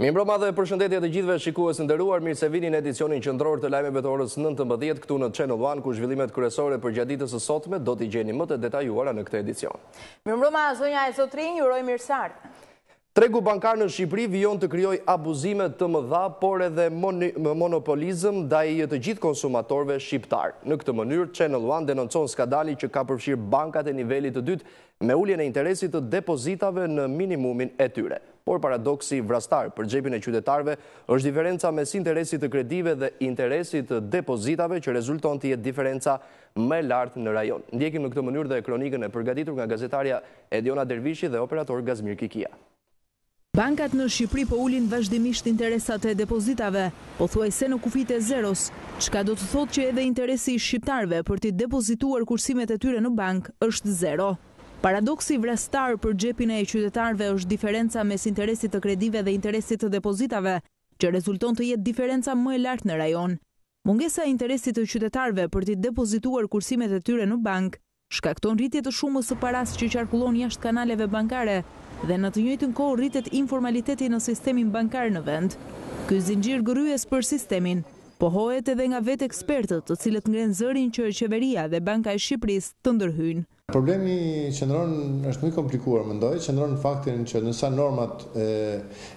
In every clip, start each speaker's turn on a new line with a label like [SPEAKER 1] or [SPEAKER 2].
[SPEAKER 1] Mirëmbrëma dhe përshëndetje të gjithëve shikues të nderuar, mirë se vini në edicionin qendror të lajmeve të orës 19 këtu në Channel One, ku zhvillimet kryesore përgjatë ditës së sotme do t'i gjeni më të detajuara në këtë edicion.
[SPEAKER 2] Mirëmbrëma zonja e zotrinj, ju uroj mirëseardhje.
[SPEAKER 1] Tregu bankar në Shqipëri vijon të krijojë abuzime të mëdha, por edhe monopolizëm ndaj të gjithë konsumatorëve shqiptarë. Në këtë mënyrë, Channel One denoncon skandalin që ka përfshirë bankat e nivelit të dytë me uljen e interesit të depozitave në minimumin e tyre. Por paradoksi vrastar për xhepin e qytetarëve është diferenca mes interesit të kredive dhe interesit të depozitave që rezulton të jetë diferenca më e lartë në rajon. Ndjekim në këtë mënyrë dhe kronikën e përgatitur nga gazetarja Ediona Dervishi dhe operator Gazmir Kikia.
[SPEAKER 3] Bankat në Shqipëri po ulin vazhdimisht interesat e depozitave, pothuajse në kufijtë e zeros, çka do të thotë që edhe interesi i shqiptarëve për t'i depozituar kursimet e tyre në bankë është zero. Paradoksi vrastar për xhepin e qytetarëve është diferenca mes interesit të kredive dhe interesit të depozitave, që rezulton të jetë diferenca më e lartë në rajon. Mungesa e interesit të qytetarëve për t'i depozituar kursimet e tyre në bankë, shkakton rritje të shumës së parasë që qarkullon jashtë kanaleve bankare dhe në të njëjtën kohë rritet informaliteti në sistemin bankar në vend. Ky zinxhir gërryes për sistemin, pohohet edhe nga vetë ekspertët të cilët ngrenë zërin që qeveria dhe Banka e Shqipërisë të ndërhyjnë.
[SPEAKER 4] Problemi qëndron, është më i komplikuar mendoj, qëndron në faktin që ndërsa normat e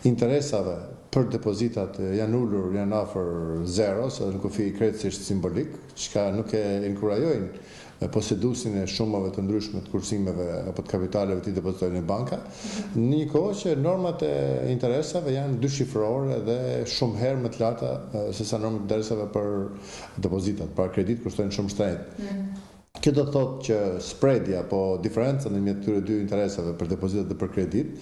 [SPEAKER 4] interesave për depozitat janë ulur, janë afër zeros edhe në kufi krejtësisht simbolik, çka nuk e inkurajojnë poseduesin e shumave të ndryshme të kursimeve apo të kapitaleve t'i depozitojë në banka, në një kohë që normat e interesave janë dyshifrore dhe shumë herë më të larta sesa normat e interesave për depozitat, pra kreditë kushtojnë shumë shtrenjtë. Kjo do të thotë që spread-i apo diferenca ndërmjet këtyre dy interesave për depozitat dhe për kreditë,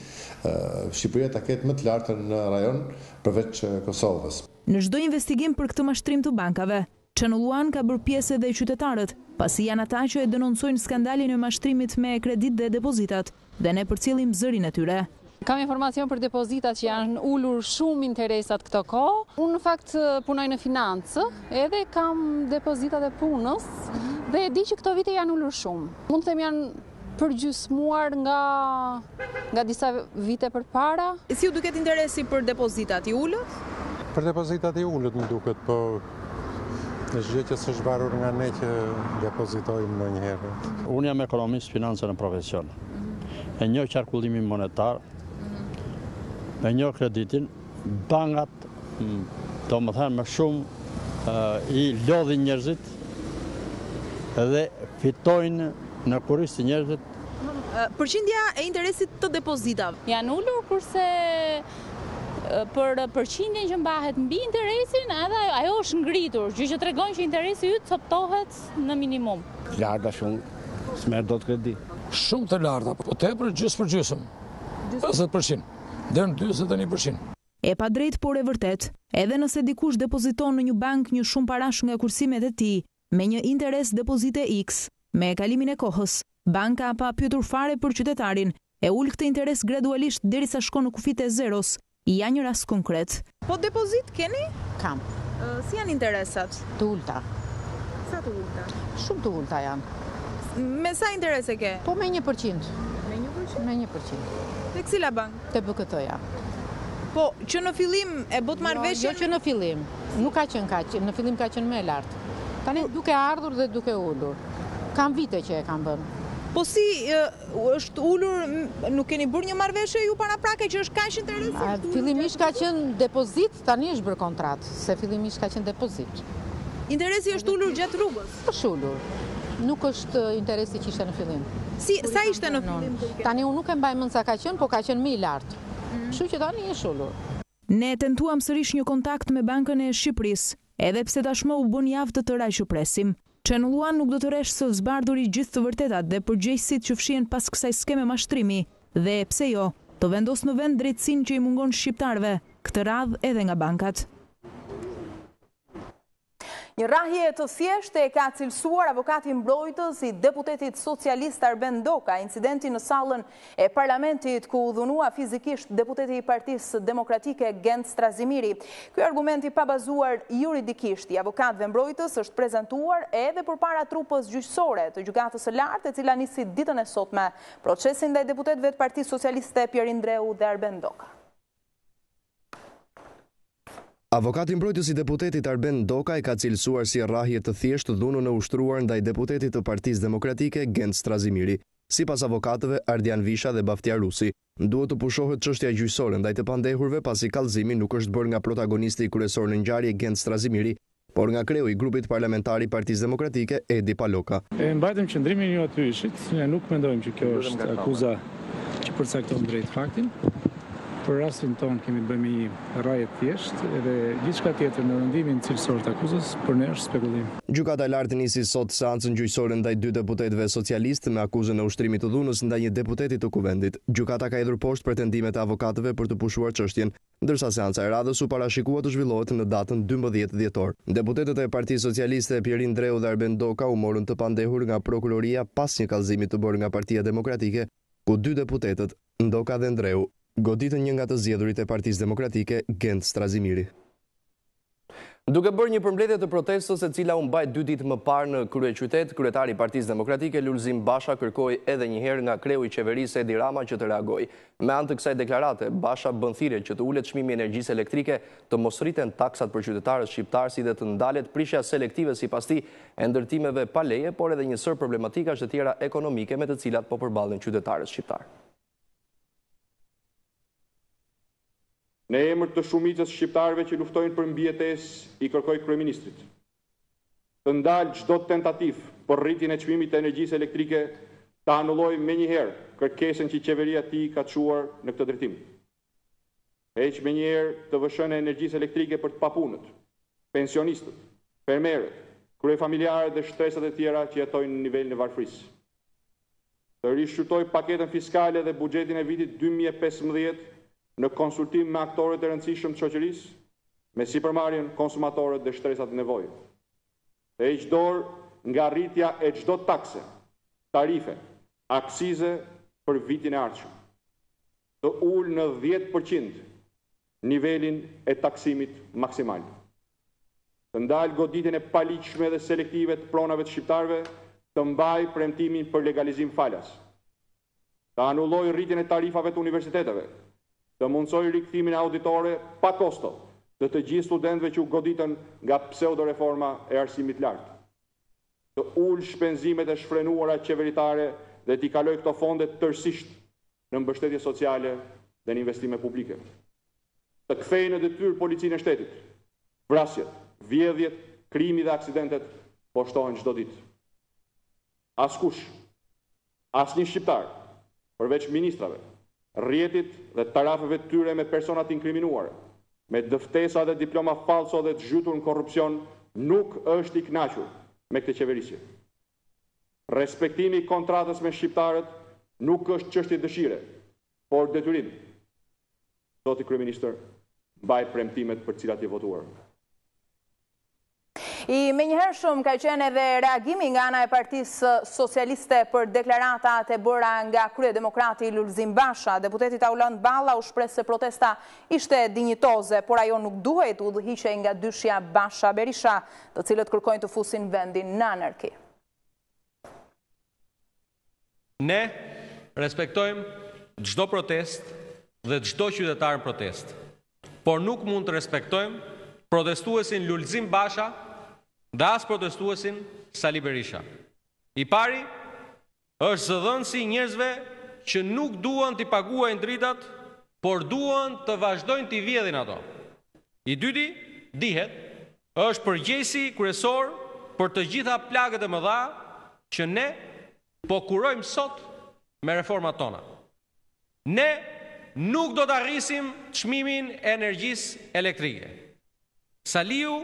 [SPEAKER 4] Shqipëria ta ketë më të lartën në rajon përveç Kosovës.
[SPEAKER 3] Në çdo investigim për këtë mashtrim të bankave, Channel One ka bërë pjesë edhe qytetarët, pasi janë ata që e denoncojnë skandalin e mashtrimit me kreditë dhe depozitat, dhe ne përcjellim zërin e tyre.
[SPEAKER 5] Kam informacion për depozitat që janë ulur shumë interesat këto kohë. Unë në fakt punoj në financë, edhe kam depozitat e punës dhe e di që këto vite janë ulur shumë. Mund të them janë përgjysmuar nga nga disa vite përpara.
[SPEAKER 3] Si ju duket interesi për depozitat i ullët?
[SPEAKER 6] Për depozitat i ulët më duket, po është gjë që s'është varur nga ne që depozitojmë ndonjëherë.
[SPEAKER 7] Unë jam ekonomist finance në profesion. E njoh qarkullimin monetar, e njoh kreditin, Bankat, domethënë më shumë i lodhin njerëzit dhe fitojnë në kurriz të njerëzit.
[SPEAKER 3] Përqindja e interesit të depozitave.
[SPEAKER 5] Janë ulur, kurse për përqindjen që mbahet mbi interesin, edhe ajo është ngritur, gjë që tregon që interesi yt copëtohet në minimum.
[SPEAKER 7] Të larta shumë, s'merr dot kredi.
[SPEAKER 8] Shumë të larta, po tepër gjysmë për gjysmë, pesëdhjetë përqind. deri në dyzet
[SPEAKER 3] e një për qind. E padrejtë por e vërtetë, edhe nëse dikush depoziton në një bankë një shumë parash nga kursimet e tij, me një interes depozite X, me kalimin e kohës, banka, pa pyetur fare për qytetarin, e ul këtë interes gradualisht derisa shkon në kufijtë e zeros, ja një rast konkret. Po depozitë keni?
[SPEAKER 9] Kam.
[SPEAKER 3] Si janë interesat?
[SPEAKER 9] Të ulëta.
[SPEAKER 3] Sa të ulëta?
[SPEAKER 9] Shumë të ulëta janë.
[SPEAKER 3] Me sa interes e ke?
[SPEAKER 9] Po me një përqind.
[SPEAKER 3] Me një përqind?
[SPEAKER 9] Me një përqind.
[SPEAKER 3] Te cila bankë?
[SPEAKER 9] Te BKT-ja.
[SPEAKER 3] Po, që në fillim e bëtë marrëveshjen?
[SPEAKER 9] Jo, që në fillim. Nuk ka qënë ka qënë. Në fillim ka qënë më e lartë. Tani duke ardhur dhe duke ulur. Kam vite që e kam bënë.
[SPEAKER 3] Po si Është ulur, nuk keni bërë një marrëveshje ju paraprake që është kaq interesi.
[SPEAKER 9] Fillimisht ka qenë depozitë, tani është bërë kontratë, se fillimisht ka qenë depozitë.
[SPEAKER 3] Interesi është ulur gjatë rrugës?
[SPEAKER 9] është ulur, nuk është interesi që ishte në fillim.
[SPEAKER 3] Si, sa ishte në fillim?
[SPEAKER 9] Tani unë nuk e mbaj mënd sa ka qenë, po ka qenë më i lartë. Kështu që tani është ulur.
[SPEAKER 3] Ne tentuam sërish një kontakt me Bankën e Shqipërisë, Edhe pse tashmë u bënë javë të tëra që presim. Channel One nuk do të reshtë së zbardhuri gjithë të vërtetat dhe përgjegjësit që fshihen pas kësaj skeme mashtrimi dhe, pse jo, të vendosë në vend drejtësinë që i mungon shqiptarëve, këtë radhë edhe nga bankat.
[SPEAKER 2] Një rrahje të thjeshtë e ka cilësuar avokati mbrojtës i deputetit socialist Arben Ndoka, incidentin në sallën e Parlamentit, ku u dhunua fizikisht deputeti i Partisë Demokratike Gent Strazimiri. Ky argument i pabazuar juridikisht i avokatëve mbrojtës është prezantuar edhe përpara trupës gjyqësore të Gjykatës së Lartë, e cila nisi ditën e sotme procesin ndaj deputetëve të Partisë Socialiste Pjerin Ndreu dhe Arben Ndoka.
[SPEAKER 1] Avokati mbrojtës i deputetit Arben Ndoka e ka cilësuar si rrahje të thjeshtë dhunën e ushtruar ndaj deputetit të Partisë Demokratike Gent Strazimiri. Sipas avokatëve Ardian Visha dhe Baftiar Rusi, duhet të pushohet çështja gjyqësore ndaj të pandehurve pasi kallëzimi nuk është bërë nga protagonisti kryesor në ngjarje Gent Strazimiri, por nga kreu i grupit parlamentar i Partisë Demokratike, Edi Paloka.
[SPEAKER 10] E mbajtëm qëndrimin edhe aty, ishit, ne nuk mendojmë që kjo është akuza që përcakton drejt faktin. Për rastin tonë kemi të bëjmë me një rrahje e thjeshtë, edhe gjithçka tjetër në rëndimin cilësor të akuzës, për ne është spekullim.
[SPEAKER 1] Gjykata e Lartë nisi sot seancën gjyqësore ndaj dy deputetëve socialistë me akuzën e ushtrimit të dhunës ndaj një deputeti të Kuvendit. Gjykata ka hedhur poshtë pretendimet e avokatëve për të pushuar çështjen, ndërsa seanca e radhës u parashikua të zhvillohet në datën dymbëdhjetë dhjetor. Deputetët e Partisë Socialiste, Pjerin Ndreu dhe Arben Doka u morën të pandehur nga prokuroria pas një kallëzimi të bërë nga Partia Demokratike, ku dy deputetët, Ndoka dhe Ndreu, goditën një nga të zgjedhurit e Partisë Demokratike, Gent Strazimiri.
[SPEAKER 11] Duke bërë një përmbledhje të protestës e cila u mbajt dy ditë më parë në kryeqytet, kryetari i Partisë Demokratike, Lulzim Basha kërkoi edhe njëherë nga kreu i qeverisë Edi Rama që të reagojë. Me anë të kësaj deklarate, Basha bën thirrje që të ulet çmimi i energjisë elektrike, të mos rriten taksat për qytetarët shqiptarë si dhe të ndalet prishja selektive sipas tij e ndërtimeve pa leje, por edhe një sërë problematikash të tjera ekonomike me të cilat po përballen qytetarët shqiptarë.
[SPEAKER 12] Në emër të shumicës shqiptarëve që luftojnë për mbijetesë, i kërkoj kryeministrit të ndalë çdo tentativë për rritjen e çmimit të energjisë elektrike, të anullojë menjëherë kërkesën që qeveria e tij ka çuar në këtë drejtim. heqë menjëherë TVSH-në e energjisë elektrike për të papunët, pensionistët, fermerët, kryefamiljarët dhe shtresat e tjera që jetojnë në nivelin e varfërisë. Të rishqyrtojë paketën fiskale dhe buxhetin e vitit dy mijë e pesëmbëdhjetë në konsultim me aktorët e rëndësishëm të shoqërisë, me sipërmarrjen, konsumatorët dhe shtresat në nevojë. Të heqë dorë nga rritja e çdo takse, tarife, akcize për vitin e ardhshëm. të ulë në dhjetë për qind nivelin e taksimit maksimal, të ndalë goditjen e paligjshme dhe selektive të pronave të shqiptarëve, të mbajë premtimin për legalizim falas, të anullojë rritjen e tarifave të universiteteve, të mundësojë rikthimin në auditore pa kosto të të gjithë studentëve që u goditën nga pseudoreforma e arsimit të lartë, të ulë shpenzimet e shfrenuara qeveritare dhe t'i kalojë këto fonde tërësisht në mbështetje sociale dhe në investime publike, të kthejë në detyrë Policinë e Shtetit. Vrasjet, vjedhjet, krimi dhe aksidentet po shtohen çdo ditë. Askush, asnjë shqiptar, përveç ministrave, rrjetit dhe tarafeve të tyre me persona të inkriminuar, me dëftesa dhe diploma falso dhe të zhytur në korrupsion, nuk është i kënaqur me këtë qeverisje. Respektimi i kontratës me shqiptarët nuk është çështje dëshire, por detyrim. Zoti kryeministër, mbaj premtimet për cilat je votuar.
[SPEAKER 2] I menjëhershëm ka qenë edhe reagimi nga ana e Partisë Socialiste për deklaratat e bëra nga kryedemokrati Lulzim Basha. Deputeti Taulant Balla u shpreh se protesta ishte dinjitoze, por ajo nuk duhej të udhëhiqej nga dyshja Basha-Berisha, të cilët kërkojnë të fusin vendin në anarki.
[SPEAKER 13] Ne respektojmë çdo protestë dhe çdo qytetar në protestë, por nuk mund të respektojmë protestuesin Lulzim Basha dhe as protestuesin Sali Berisha. I pari Është zëdhënësi i njerëzve që nuk duan t'i paguajnë dritat, por duan të vazhdojnë t'i vjedhin ato. I dyti, dihet, është përgjegjësi kryesor për të gjitha plagët e mëdha që ne po kurojmë sot me reformat tona. Ne nuk do ta rrisim çmimin e energjisë elektrike. Saliu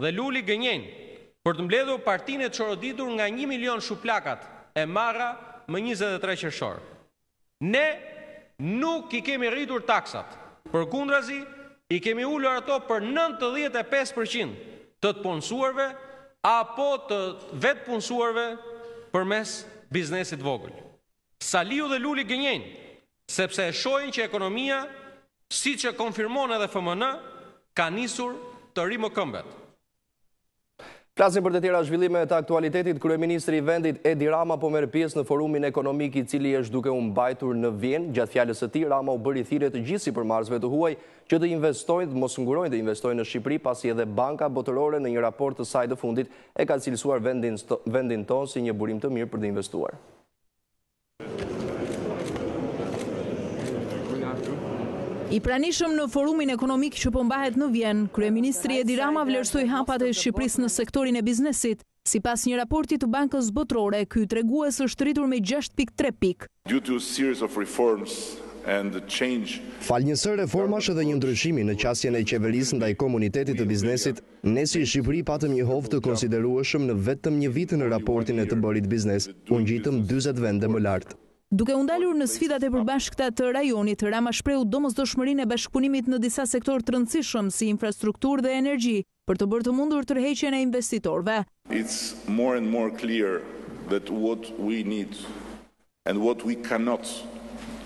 [SPEAKER 13] dhe Luli gënjejnë për të mbledhur partinë e çoroditur nga një milion shuplakat e marra më njëzet e tre qershor. Ne nuk i kemi rritur taksat, përkundrazi i kemi ulur ato për nëntëdhjetë e pesë për qind të të punësuarve apo të vetëpunësuarve përmes biznesit të vogël. Saliu dhe Luli gënjejnë, sepse e shohin që ekonomia, siç e konfirmon edhe FMN, ka nisur të rimëkëmbet.
[SPEAKER 1] Flasim për të tjera zhvillime të aktualitetit, kryeministri i vendit Edi Rama po merr pjesë në forumin ekonomik i cili është duke u mbajtur në Vjenë. Gjatë fjalës së tij, Rama u bëri thirrje të gjithë sipërmarrësve të huaj që të investojnë dhe mos ngurojnë të investojnë në Shqipëri, pasi edhe Banka Botërore në një raport të saj të fundit e ka cilësuar vendin tonë si një burim të mirë për të investuar.
[SPEAKER 3] I pranishëm në forumin ekonomik që po mbahet në Vjenë, kryeministri Edi Rama vlerësoi hapat e Shqipërisë në sektorin e biznesit. Sipas një raporti të Bankës Botërore, ky tregues është rritur me gjashtë pikë
[SPEAKER 1] tre pikë. Falë një sërë reformash dhe një ndryshimi në qasjen e Qeverisë ndaj komunitetit të biznesit, Ne si Shqipëri patëm një hov të konsiderueshëm në vetëm një vit në raportin e të bërit biznes, u ngjitëm dyzet vende më lart.
[SPEAKER 3] Duke u ndalur në sfidat e përbashkëta të rajonit, Rama shprehu domosdoshmërinë e bashkëpunimit në disa sektorë të rëndësishëm si infrastrukturë dhe energji, për të bërë të mundur tërheqjen e
[SPEAKER 14] investitorëve. And what we cannot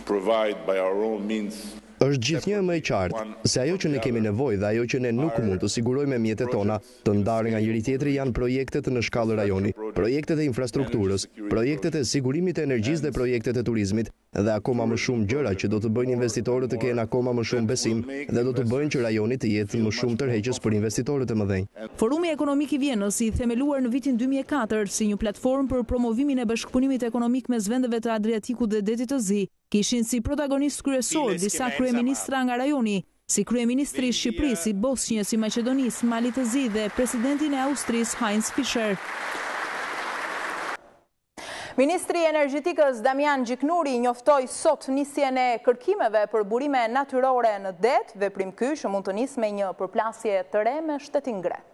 [SPEAKER 14] provide by our own means,
[SPEAKER 1] Është gjithnjë e më e qartë, se ajo që ne kemi nevojë dhe ajo që ne nuk mund të sigurojmë me mjetet tona, të ndarë nga njëri-tjetri janë projektet në shkallë rajoni, projektet e infrastrukturës, projektet e sigurimit të energjisë dhe projektet e turizmit dhe akoma më shumë gjëra që do të bëjnë investitorët të kenë akoma më shumë besim dhe do të bëjnë që rajoni të jetë më shumë tërheqës për investitorët e mëdhenj.
[SPEAKER 3] Forumi Ekonomik i Vjenës, i themeluar në vitin dy mijë e katër, si një platformë për promovimin e bashkëpunimit ekonomik mes vendeve të Adriatikut dhe Detit të Zi, kishin si protagonistë kryesorë disa kryeministra nga rajoni, si kryeministri i Shqipërisë, i Bosnjës, i Maqedonisë, Malit të Zi dhe presidentin e Austrisë, Heinz Fischer.
[SPEAKER 2] Ministri i Energjetikës Damian Gjiknuri njoftoi sot nisjen e kërkimeve për burime natyrore në det, veprim ky që mund të nisë me një përplasje të re me shtetin grek.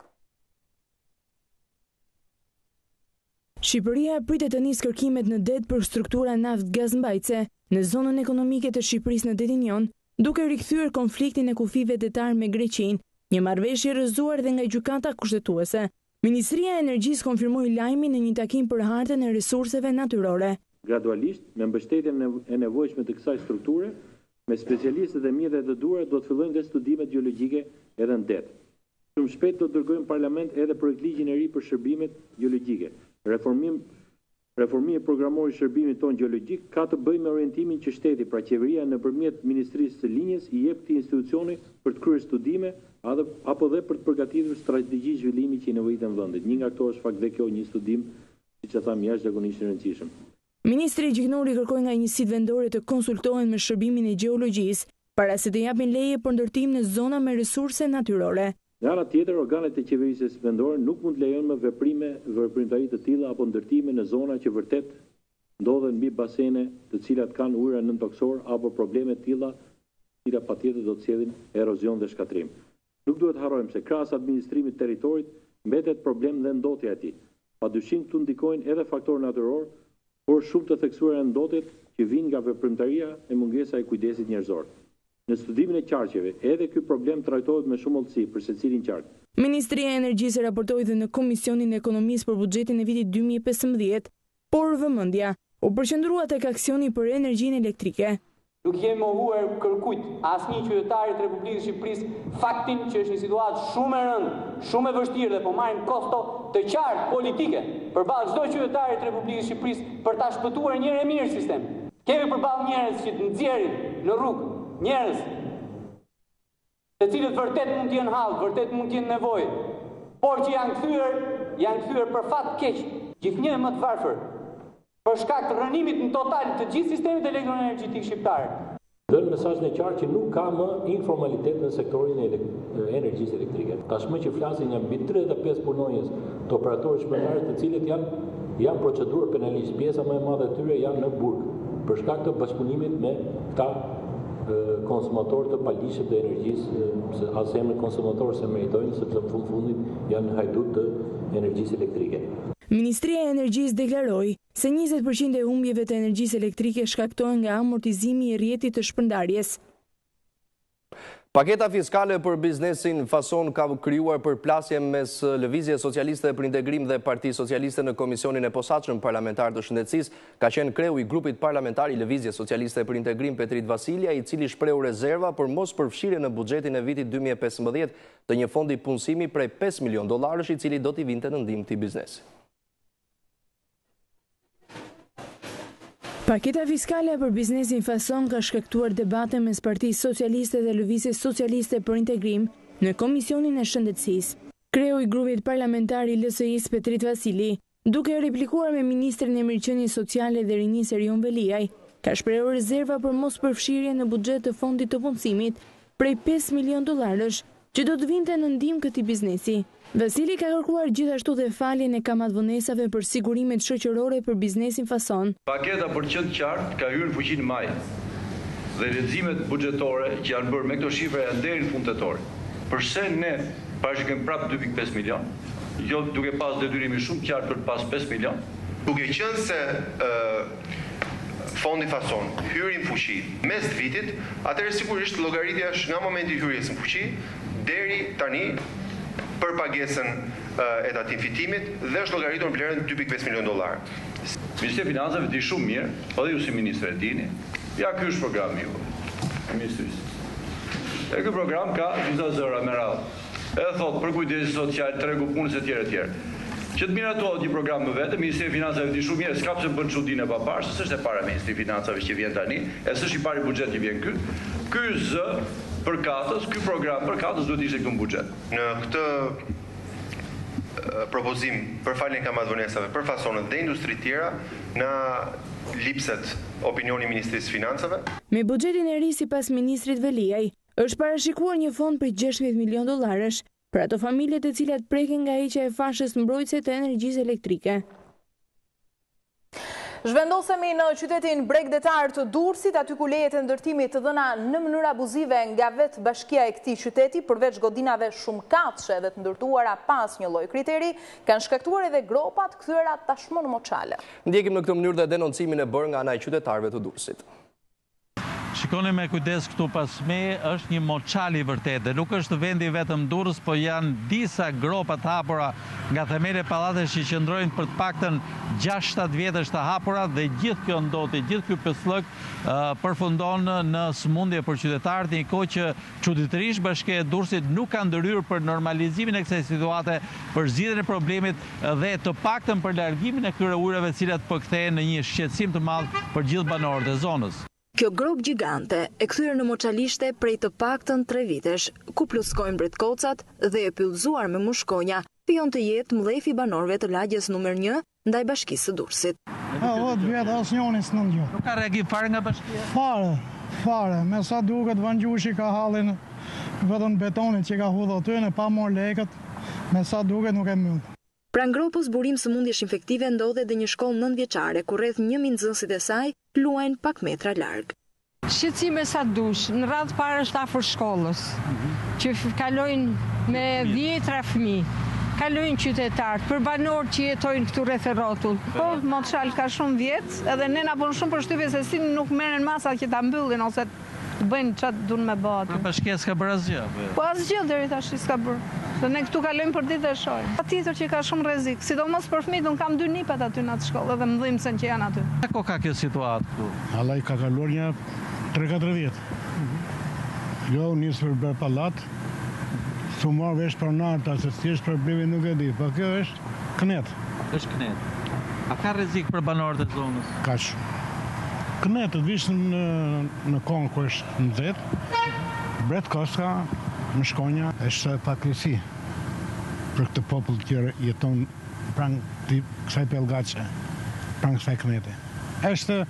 [SPEAKER 15] Shqipëria pritet të nisë kërkimet në det për struktura naft-gaz mbajtëse në zonën ekonomike të Shqipërisë në Detin Jon, duke rikthyer konfliktin e kufijve detarë me Greqinë, një marrëveshje e rrëzuar dhe nga Gjykata Kushtetuese. Ministria e Energjisë konfirmoi lajmin në një takim për hartën e resurseve natyrore.
[SPEAKER 16] Gradualisht, me mbështetjen e nevojshme të kësaj strukture, me specialistë dhe mjetet e duhura do të fillojnë dhe studimet gjeologjike edhe në det. Shumë shpejt do të dërgojmë në Parlament edhe projektligjin e ri për shërbimet gjeologjike, reformim Reformimi programor i shërbimit tonë gjeologjik ka të bëjë me orientimin që shteti, pra qeveria nëpërmjet Ministrisë së Linjës i jep këtij institucioni për të kryer studime apo dhe për të përgatitur strategji zhvillimi që i nevojiten vendit. Një nga këto është në fakt dhe kjo një studim siç e thamë jashtëzakonisht i rëndësishëm.
[SPEAKER 15] Ministri Gjiknuri kërkoi nga njësitë vendore të konsultohen me shërbimin e gjeologjisë para se të japin leje për ndërtim në zona me resurse natyrore.
[SPEAKER 16] Nga ana tjetër, organet e qeverisjes vendore nuk mund të lejojnë më veprime, veprimtari të tilla apo ndërtime në zona që vërtet ndodhen mbi basene të cilat kanë ujëra nëntokësorë apo probleme të tilla të cilat patjetër do të sjellin erozion dhe shkatërrim. Nuk duhet të harrojmë se krahas administrimit të territorit mbetet problem dhe ndotja e tij. Padyshim këtu ndikojnë edhe faktorë natyrorë, por shumë të theksuar janë ndotjet që vijnë nga veprimtaria e mungesa e kujdesit njerëzor. Në studimin e qarqeve, edhe ky problem trajtohet me shumë hollësi për secilin qark.
[SPEAKER 15] Ministria e Energjisë raportoi dhe në Komisionin e Ekonomisë për buxhetin e vitit dy mijë e pesëmbëdhjetë, Por vëmendja u përqendrua tek aksioni për energjinë elektrike.
[SPEAKER 17] Nuk i kemi mohuar kërkujt, asnjë qytetari të Republikës së Shqipërisë faktin që është një situatë shumë e rëndë, shumë e vështirë dhe po marrim kosto të qartë politike përballë çdo qytetari të Republikës së Shqipërisë për ta shpëtuar një herë e mirë sistemin. Kemi përballë njerëz që të nxjerrin në rrugë njerëz. të cilët vërtet mund të jenë hall, vërtet mund të jenë nevojë, por që janë kthyer, janë kthyer për fat keq, gjithnjë e më të varfër, për shkak të rrënimit në total të gjithë sistemit elektroenergjetik shqiptar.
[SPEAKER 16] Dhënë mesazhin e qartë që nuk ka më informalitet në sektorin e energjisë elektrike. Tashmë që flasim janë mbi tridhjetë e pesë punonjës të operatorit të shpërndarjes, të cilët janë janë proceduar penalisht. Pjesa më e madhe e tyre janë në burg për shkak të bashkëpunimit me këta konsumatorë të paligjshëm të energjisë, se as emrin konsumatorë s'e meritojnë, sepse në fund fundit janë hajdutë të energjisë elektrike.
[SPEAKER 15] Ministria e Energjisë deklaroi se njëzet për qind e humbjeve të energjisë elektrike shkaktohen nga amortizimi i rrjetit të shpërndarjes.
[SPEAKER 1] Paketa fiskale për biznesin fason ka krijuar përplasje mes Lëvizjes Socialiste për Integrim dhe Partisë Socialiste në Komisionin e Posaçëm Parlamentar të Shëndetësisë, Ka qenë kreu i grupit parlamentar i Lëvizjes Socialiste për Integrim Petrit Vasili ai i cili shprehu rezerva për mospërfshirjen në buxhetin e vitit dy mijë e pesëmbëdhjetë të një fondi punësimi prej pesë milionë dollarësh i cili do t'i vinte në ndihmë këtij biznesi.
[SPEAKER 15] Paketa fiskale për biznesin Fason ka shkaktuar debate mes Partisë Socialiste dhe Lëvizjes Socialiste për Integrim në Komisionin e Shëndetësisë. Kreu i grupit parlamentar i LSI-së Petrit Vasili Duke replikuar me ministrin e Mirëqenies Sociale dhe Rinisë Erion Veliaj, ka shprehur rezerva për mospërfshirjen në buxhet të Fondit të Punësimit prej pesë milionë dollarësh, që do t'i vinte në ndihmë këtij biznesi. Vasili ka kërkuar gjithashtu dhe faljen e kamatvonesave për sigurimet shoqërore për biznesin Fason.
[SPEAKER 18] Paketa për të qenë të qartë ka hyrë në fuqi në maj dhe leximet buxhetore që janë bërë me këto shifra janë deri në fund tetori. Përse ne parashikojmë prapë dy pikë pesë milionë? Jo duke pas detyrimin shumë të qartë për të pas pesë milionë.
[SPEAKER 19] Duke qenë se Fondi Fason hyri në fuqi në mes të vitit, atëherë sigurisht llogaritja është nga momenti i hyrjes në fuqi deri tani për pagesën e Tatim Fitimit dhe është llogaritur në vlerën dy pikë pesë
[SPEAKER 18] milionë dollarë. Ministria e Financave e di shumë mirë, edhe ju si ministër e dini, ja ky është programi juaj, i Ministrisë. E ky program ka disa zëra me radhë. Edhe thotë, për kujdesin social, tregu i punës etj etj. Që të miratohet një program më vete, Ministria e Financave e di shumë mirë, s'ka pse më bën çudinë e paparë, se s'është e para Ministri e Financave që vjen tani, e s'është i pari buxhet që vjen ky. Ky zë përkatës, ky program përkatës duhet të ishte këtu në buxhet.
[SPEAKER 19] Në këtë propozim, për faljen e kamatëvonesave për fasonët dhe industritë e tjera, na lipset opinioni i Ministrisë së Financave.
[SPEAKER 15] Me buxhetin e ri sipas ministrit Veliaj, Është parashikuar një fond prej gjashtëmbëdhjetë milionë dollarësh për ato familje të cilat preken nga heqja e fashës mbrojtëse të energjisë elektrike.
[SPEAKER 2] Zhvendosemi në qytetin bregdetar të Durrësit, aty ku lejet e ndërtimit të dhëna në mënyrë abuzive nga vetë bashkia e këtij qyteti, përveç godinave shumëkatëshe dhe të ndërtuara pa asnjë lloj kriteri, kanë shkaktuar edhe gropa të kthyera tashmë në moçale.
[SPEAKER 1] Ndjekim në këtë mënyrë dhe denoncimin e bërë nga ana e qytetarëve të Durrësit.
[SPEAKER 20] Shikoni me kujdes këtu pas meje është një moçal i vërtetë dhe nuk është vendi vetëm Durrës po janë disa gropa të hapura nga themele pallatesh që qëndrojnë për të paktën gjashtë shtatë vjetësh të hapura dhe gjithë kjo ndotje gjithë ky pisllëk përfundon në sëmundje për qytetarët një kohë që Çuditërisht bashkia e Durrësit nuk ka ndërhyrë për normalizimin e kësaj situate, për zgjidhjen e problemit dhe të paktën për largimin e këtyre ujërave të cilat po kthehen në një shqetësim të madh për gjithë banorët e zonës.
[SPEAKER 21] Kjo gropë gjigante, e kthyer në moçalishte prej të paktën tre vitesh, ku pluskojnë bretkocat dhe e pyllëzuar me mushkonja, vijon të jetë mllefi i banorëve të lagjes numër një ndaj Bashkisë së
[SPEAKER 22] Durrësit. Ka dhjetë vjet e asnjëri s'na ndihmon.
[SPEAKER 20] Nuk ka reagim fare nga bashkia?
[SPEAKER 22] Fare, fare. Me sa duket Vangjushi ka hallin vetëm te betonit që ka hudhë atyne pa marrë lekët, me sa duket nuk e mbyll.
[SPEAKER 21] Pranë gropës burim sëmundjesh infektive ndodhet dhe një shkollë nëntë vjeçare ku rreth një mijë nxënësit e saj luajnë pak metra larg.
[SPEAKER 23] Shqetësime sa dush, në radhë të parë është afër shkollës, që kalojnë me dhjetra fëmijë, kalojnë qytetarë, për banorët që jetojnë këtu rreth e rrotull. Po, moçal ka shumë vjet, edhe ne na bën shumë përshtypje se si nuk merren masat që ta mbyllin ose të bëjnë çfarë duan me bë
[SPEAKER 20] aty. Pra bashkia s'ka bërë asgjë apo jo?
[SPEAKER 23] Po asgjë deri tash s'ka bërë, se ne këtu kalojmë përditë dhe e shohim. Patjetër që ka shumë rrezik, sidomos për fëmijët, unë kam dy nipat aty në atë shkollë, edhe më dhimsen që janë aty.
[SPEAKER 20] Sa kohë ka kjo situatë këtu?
[SPEAKER 22] Hala i ka kaluar nja tre katër vjet. Jo u nis për me bërë pallat, s'u marrë vesh pronarët a se si është problemi nuk e di, po kjo është knet.
[SPEAKER 20] Është knet. A ka rrezik për banorët e zonës?
[SPEAKER 22] Ka shumë. Knet të vish në kohën kur është nxehtë, bretkoska, mushkonja, është edhe pakënaqësi për këtë popull që jeton. pranë kësaj pellgaçe, pranë kësaj kënete. Është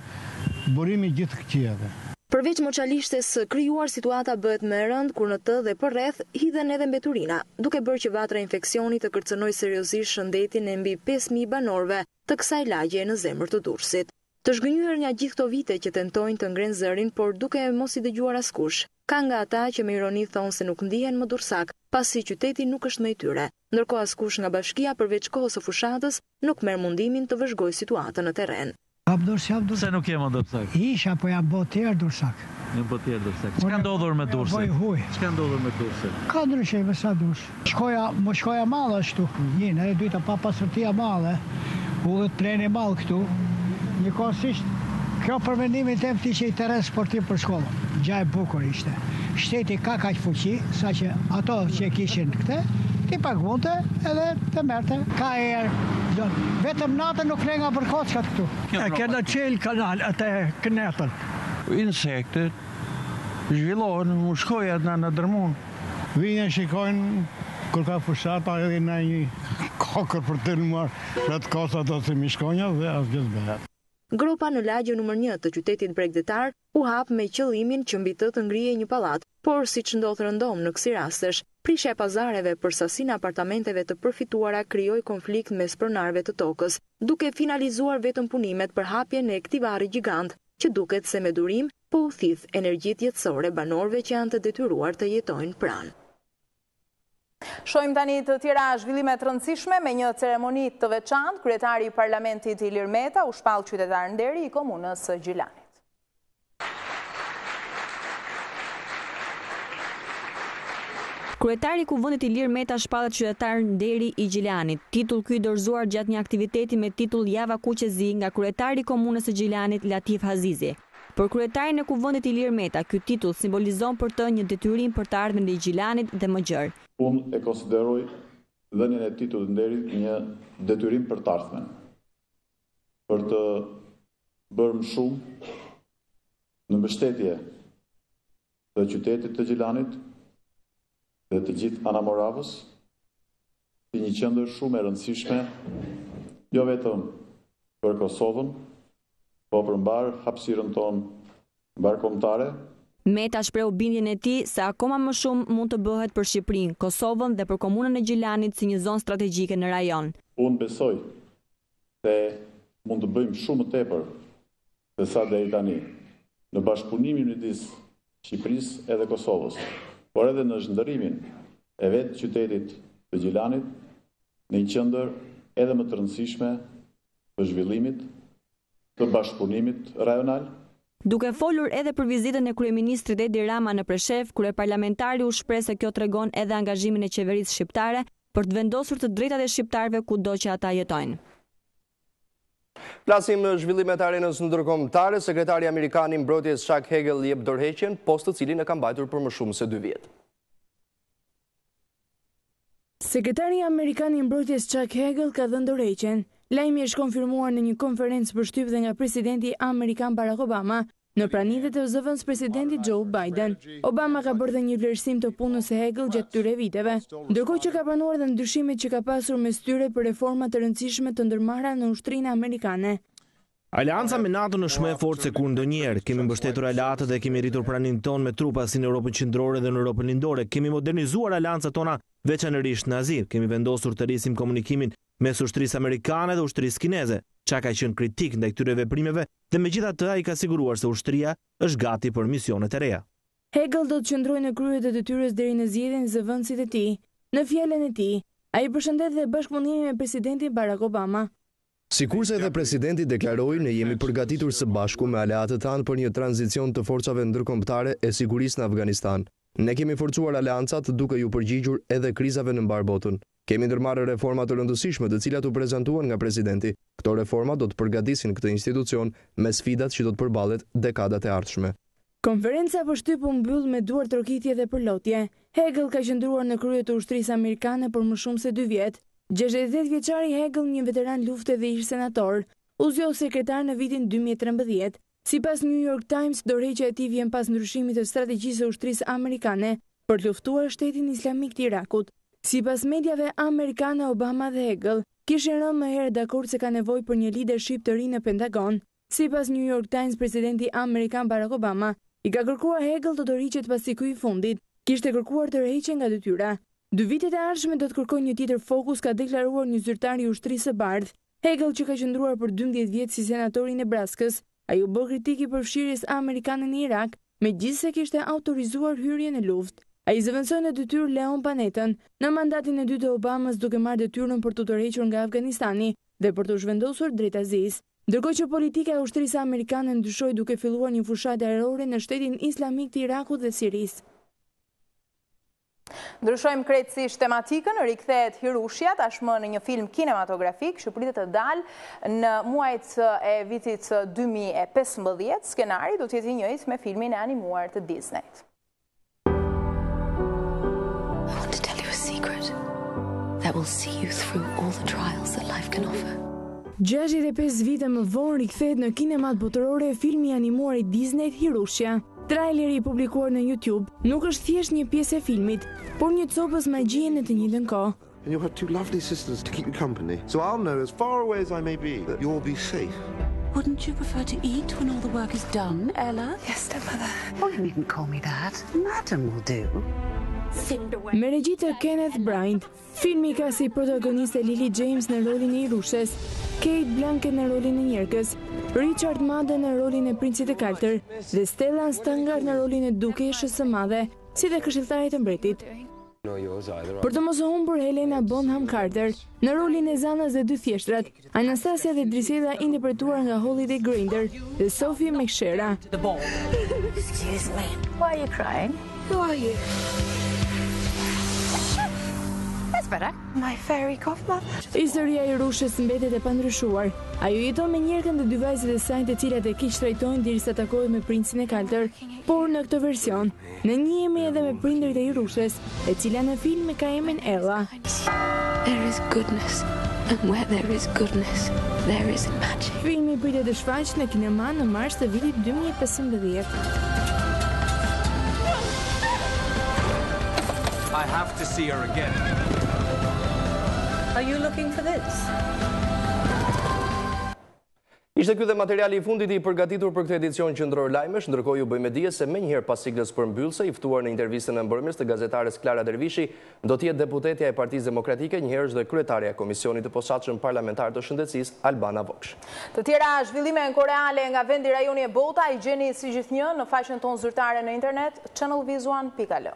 [SPEAKER 22] burimi i gjithë këqijave.
[SPEAKER 21] Përveç moçalishtes së krijuar situata bëhet më e rëndë kur në të dhe përreth hidhen edhe mbeturina, duke bërë që vatra e infeksionit të kërcënojë seriozisht shëndetin e mbi pesë mijë banorëve të kësaj lagjeje në zemër të Durrësit. Të zhgënjyer nga gjithë këto vite që tentojnë të ngrenë zërin, por duke mos i dëgjuar askush. Ka nga ata që me ironi thonë se nuk ndihen më durrsakë, pasi qyteti nuk është më i tyre. Ndërkohë askush nga bashkia përveç kohës së fushatës nuk merr mundimin të vëzhgojë situatën në
[SPEAKER 22] terren.
[SPEAKER 20] Pse nuk je më durrsak?
[SPEAKER 22] Isha, po jam bo
[SPEAKER 20] qyrrsak. Jam bo qyrrsak. Çka ndodhur me Durrësin? Çka ndodhur me Durrësin?
[SPEAKER 24] Ka ndryshime sa dush. Shkoja më shkoja mall ashtu njëna e dyta po pasurit ia morën e u mplenë mall këtu njëkohësisht kjo për mendimin tem t'ishte një terren sportiv për shkolla gja e bukur ishte shteti ka kaq fuqi sa që ato që kishin kte t'i pagunte edhe ta merrte ka erë çdo vetëm natën nuk fle nga bretkosat këtu. E kena çel kanal ate kënetën.
[SPEAKER 22] Insektet zhvillohen mushkonjat na kanë dërmu. Vijnë e shikojnë kur ka fushata edhe nanjë kokërr për të larguar bretkosat ose mushkonjat dhe asgjë s'bëhet.
[SPEAKER 21] Gropa në lagjen numër një të qytetit bregdetar u hap me qëllimin që mbi të të ngrihej një pallat, por siç ndodh rëndom në kësi rastesh, prishja e pazareve për sasinë e apartamenteve të përfituara krijoi konflikt mes pronarëve të tokës, duke finalizuar vetëm punimet për hapjen e këtij varri gjigand, që duket se me durim, Po u thith energjitë jetësore banorëve që janë të detyruar të jetojnë pranë.
[SPEAKER 2] Shohim tani të tjera zhvillime të rëndësishme me një ceremoni të veçantë, kryetari i Parlamentit Ilir Meta u shpall qytetar nderi i komunës së Gjilanit.
[SPEAKER 25] Kryetari i Kuvendit Ilir Meta shpallet qytetar nderi i Gjilanit. Titull ky i dorëzuar gjatë një aktiviteti me titull Java Kuqezi nga kryetari i komunës së Gjilanit Lutfi Haziri. Për kryetarin e Kuvendit Ilir Meta ky titull simbolizon për të një detyrim për të ardhmen e Gjilanit dhe më gjerë.
[SPEAKER 26] Unë e konsideroj dhënien e titullit të nderit një detyrim për të ardhmen, për të bërë më shumë në mbështetje të qytetit të Gjilanit, dhe të gjithë Anamoravës, si një qendër shumë e rëndësishme, jo vetëm për Kosovën, po për mbarë hapësirën tonë mbarëkombëtare.
[SPEAKER 25] Meta shprehu bindjen e tij se akoma më shumë mund të bëhet për Shqipërinë, Kosovën dhe për Komunën e Gjilanit si një zonë strategjike në rajon.
[SPEAKER 26] Unë besoj se mund të bëjmë shumë më tepër sesa deri tani, në bashkëpunimin midis Shqipërisë edhe Kosovës, por edhe në zhndërrimin e vetë qytetit të Gjilanit në një qendër edhe më të rëndësishme të zhvillimit, të bashkëpunimit rajonal.
[SPEAKER 25] Duke folur edhe për vizitën e kryeministrit Edi Rama në Preshevë, kryeparlamentari u shpreh se kjo tregon edhe angazhimin e qeverisë shqiptare për të vendosur të drejtat e shqiptarëve kudo që ata jetojnë.
[SPEAKER 1] Flasim për zhvillimet e arenës ndërkombëtare, sekretari amerikan i mbrojtjes Chuck Hagel jep dorëheqjen, post të cilin e ka mbajtur për më shumë se dy vjet.
[SPEAKER 15] Sekretari amerikan i mbrojtjes Chuck Hagel ka dhënë dorëheqjen. Lajmi është konfirmuar në një konferencë për shtyp dhe nga presidenti amerikan Barack Obama, Në prani të zëvendëspresidentit Joe Biden, Obama ka bërë dhe një vlerësim të punës së Hagel gjatë këtyre viteve, ndërkohë që ka pranuar dhe ndryshimet që ka pasur mes tyre për reforma të rëndësishme të ndërmarra në ushtrinë amerikane.
[SPEAKER 27] Aleanca me NATO-n është më e fortë se kur ndonjëherë. Kemi mbështetur aleatët dhe kemi rritur praninë tonë me trupa si në Europën Qendrore dhe në Europën Lindore. Kemi modernizuar aleancat tona, veçanërisht në Azi. Kemi vendosur të rrisim komunikimin mes ushtrisë amerikane dhe ushtrisë kineze. Chuck ka qenë kritik ndaj këtyre veprimeve dhe megjithatë ai ka siguruar se ushtria është gati për misionet e reja.
[SPEAKER 15] Hagel do të qëndrojë në krye të detyrës deri në zgjedhjen e zëvendësit të tij. Në fjalën e tij, ai përshëndet dhe bashkëpunimin me Presidentin Barack Obama.
[SPEAKER 1] Sikurse edhe Presidenti deklaroi, ne jemi përgatitur së bashku me aleatët tanë për një tranzicion të forcave ndërkombëtare e sigurisë në Afganistan. Ne kemi forcuar aleancat duke iu përgjigjur edhe krizave në mbarë botën. Kemi ndërmarrë reforma të rëndësishme të cilat u prezantuan nga Presidenti. Këto reforma do të përgatisin këtë institucion me sfidat që do të përballet dekadat e ardhshme.
[SPEAKER 15] Konferenca për shtyp u mbyll me duartrokitje dhe përlotje. Hagel ka qëndruar në krye të ushtrisë amerikane për më shumë se dy vjet. Gjashtëdhjetë e tetë vjeçari Hagel, një veteran lufte dhe ish-senator, u zgjodh sekretar në vitin dy mijë e trembëdhjetë. Sipas New York Times, dorëheqja e tij vjen pas ndryshimit të strategjisë së ushtrisë amerikane për të luftuar Shtetin Islamik të Irakut. Sipas mediave amerikane, Obama dhe Hagel kishin rënë më herët dakord se ka nevojë për një lidership të ri në Pentagon. Sipas New York Times, presidenti amerikan Barack Obama i ka kërkuar Hagel të dorëhiqet pasi ky i fundit kishte kërkuar tërheqjen nga detyra. Dy vitet e ardhshme do të kërkojnë një tjetër fokus, ka deklaruar një zyrtar i Ushtrisë së Bardhë. Hagel që ka qëndruar për dymbëdhjetë vjet si senator i Nebraskës, ai u bë kritik i përfshirjes amerikane në Irak, megjithëse kishte autorizuar hyrjen në luftë. Ai zëvendësoi në detyrë Leon Panettën në mandatin e dytë të Obamës duke marrë detyrën për t'u tërhequr nga Afganistani dhe për t'u zhvendosur drejt Azisë. Ndërkohë që politika e ushtrisë amerikane ndryshoi duke filluar një fushatë ajrore në shtetin islamik të Irakut dhe Sirisë.
[SPEAKER 3] Ndryshojmë krejtësisht tematikën, rikthehet Hirushja tashmë në një film kinematografik që pritet të dalë në muajt e vitit 2015. Skenari do të jetë i njëjtë me filmin e animuar të Disney-t. I want to tell you a secret that will see you through all the trials that life can offer.
[SPEAKER 15] 65 vite më vonë rikthehet në kinematë botërore filmi i animuar i Disney-t Hirushja. Traileri i publikuar në YouTube nuk është thjesht një pjesë e filmit, por një copëz magjie në të njëjtën kohë.
[SPEAKER 28] And you'll have two lovely sisters to keep you company. So I'll know as far away as I may be that you'll be safe.
[SPEAKER 5] Wouldn't you prefer to eat when all the work is done, Ella?
[SPEAKER 29] Yes, stepmother. Oh, you needn't call me that. Madam will do.
[SPEAKER 15] Me regji të Kenneth Branagh, Filmi ka si protagoniste Lily James në rolin e Hirushes, Cate Blanchett në rolin e Njerkës, Richard Madden në rolin e Princit të Kaltër dhe Stellan Skarsgård në rolin e Dukeshës së Madhe, si dhe Këshilltarit të Mbretit. Për të mos u humbur Helena Bonham Carter në rolin e Zanës dhe dy thjeshtrat, Anastasia dhe Drisella interpretuar nga Holliday Grainger dhe Sophie McShera.
[SPEAKER 29] Excuse me, why are you crying? Who are you? That's better. My fairy godmother.
[SPEAKER 15] Historia e Hirushes mbetet e pandryshuar. Ajo jeton me njerkën dhe dy vajzët e saj të cilat e keqtrajtojnë derisa takohet me princin e kaltër. Por në këtë version, Ne njihemi edhe me prindërit e Hirushes, e cila në film e ka emrin Ella. Filmi pritet të shfaqet në kinema në mars të vitit 2015.
[SPEAKER 30] I have to see her again.
[SPEAKER 5] Are you looking for this?
[SPEAKER 1] Ishte ky dhe materiali i fundit i përgatitur për këtë edicion qendror lajmesh, ndërkohë ju bëj me dije se menjëherë pas siglës përmbyllëse, i ftuar në intervistën e mbrëmjes të gazetares Klara Dervishi, do të jetë deputetja e Partisë Demokratike, njëherësh dhe kryetarja e Komisionit të Posaçëm Parlamentar të Shëndetësisë, Albana Vokshi.
[SPEAKER 3] Të tjera zhvillime në kohë reale nga vendi, rajoni e bota i gjeni si gjithnjë në faqen tonë zyrtare në internet
[SPEAKER 1] channelone.al.